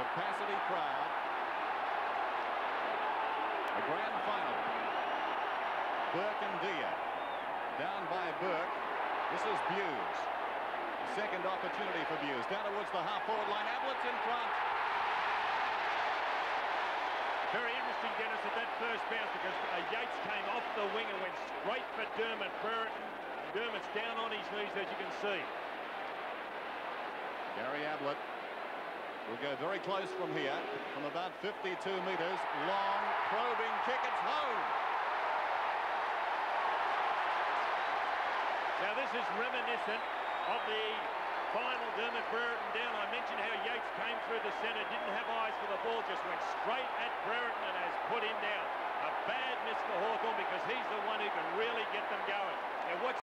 capacity crowd. The grand final. Bourke and Dear. Down by Bourke. This is Bews. Second opportunity for Bews. Down towards the half-forward line. Ablett's in front. Very interesting, Dennis, at that first bounce because uh, Yeates came off the wing and went straight for Dermott Brereton. Dermott's down on his knees, as you can see. Gary Ablett will go very close from here, from about 52 metres. Long, probing kick. It's home. Now, this is reminiscent of the final Dermott Brereton down. I mentioned how Yeates came through the centre, didn't have eyes for the ball, just went straight at Brereton and has put him down. A bad miss for Hawthorn because he's the one who can really get them going. Now watch